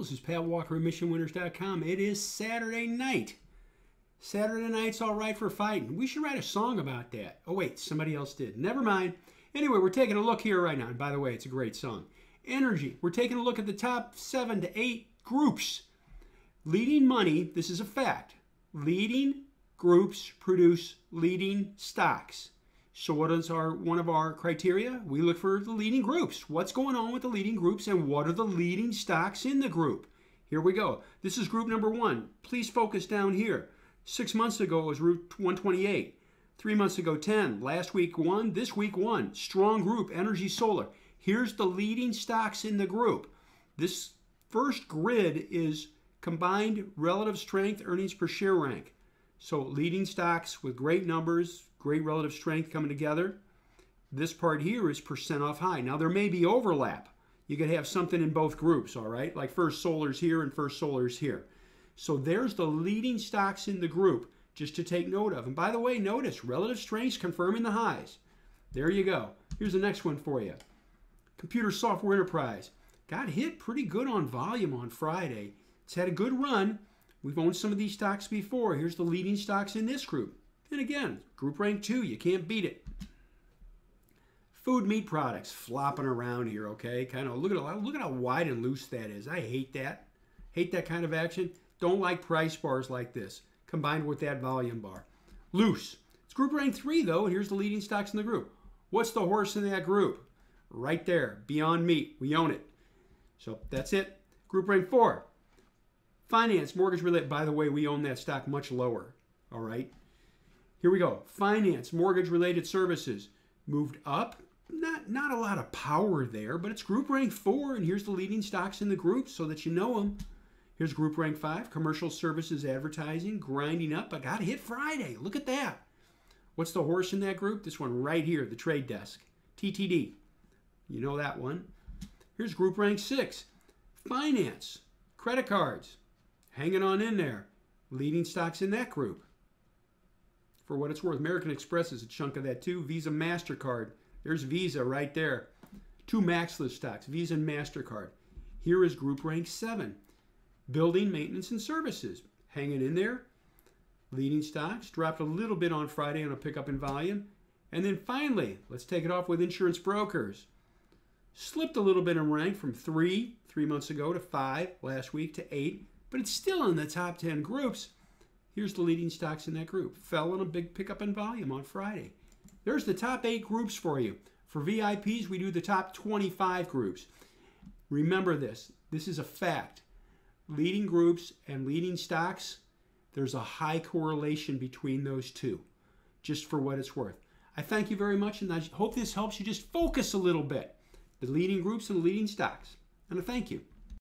This is Pat Walker of MissionWinners.com. It is Saturday night. Saturday night's all right for fighting. We should write a song about that. Oh, wait, somebody else did. Never mind. Anyway, we're taking a look here right now. And by the way, it's a great song. Energy. We're taking a look at the top seven to eight groups. Leading money, this is a fact. Leading groups produce leading stocks. So what is our one of our criteria? We look for the leading groups. What's going on with the leading groups and what are the leading stocks in the group? Here we go. This is group number one. Please focus down here. Six months ago it was Route 128. Three months ago 10. Last week one. This week one. Strong group, Energy Solar. Here's the leading stocks in the group. This first grid is combined relative strength earnings per share rank. So leading stocks with great numbers, great relative strength coming together. This part here is percent off high. Now there may be overlap. You could have something in both groups, all right? Like First Solar's here and First Solar's here. So there's the leading stocks in the group just to take note of. And by the way, notice relative strengths confirming the highs. There you go. Here's the next one for you. Computer Software Enterprise. Got hit pretty good on volume on Friday. It's had a good run. We've owned some of these stocks before. Here's the leading stocks in this group. And again, group rank two, you can't beat it. Food meat products flopping around here, okay? Kind of look at look at how wide and loose that is. I hate that. Hate that kind of action. Don't like price bars like this, combined with that volume bar. Loose. It's group rank three though, and here's the leading stocks in the group. What's the horse in that group? Right there, Beyond Meat. We own it. So that's it. Group rank four. Finance, mortgage related. By the way, we own that stock much lower. All right. Here we go. Finance, mortgage related services moved up. Not not a lot of power there, but it's group rank four, and here's the leading stocks in the group so that you know them. Here's group rank five, commercial services advertising, grinding up. I got to hit Friday. Look at that. What's the horse in that group? This one right here, the trade desk. TTD. You know that one. Here's group rank six, finance, credit cards, hanging on in there. Leading stocks in that group for what it's worth. American Express is a chunk of that too. Visa, MasterCard. There's Visa right there. Two max list stocks, Visa and MasterCard. Here is group rank seven. Building, maintenance, and services. Hanging in there. Leading stocks. Dropped a little bit on Friday on a pickup in volume. And then finally, let's take it off with insurance brokers. Slipped a little bit in rank from three, three months ago, to five last week, to eight. But it's still in the top 10 groups. Here's the leading stocks in that group. Fell on a big pickup in volume on Friday. There's the top eight groups for you. For VIPs, we do the top 25 groups. Remember this. This is a fact. Leading groups and leading stocks, there's a high correlation between those two, just for what it's worth. I thank you very much, and I hope this helps you just focus a little bit. The leading groups and the leading stocks. And I thank you.